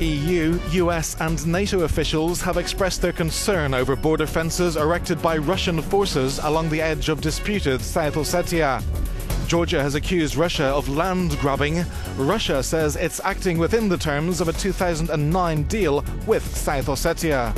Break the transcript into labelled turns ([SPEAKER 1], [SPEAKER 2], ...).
[SPEAKER 1] EU, US, and NATO officials have expressed their concern over border fences erected by Russian forces along the edge of disputed South Ossetia. Georgia has accused Russia of land grabbing. Russia says it's acting within the terms of a 2009 deal with South Ossetia.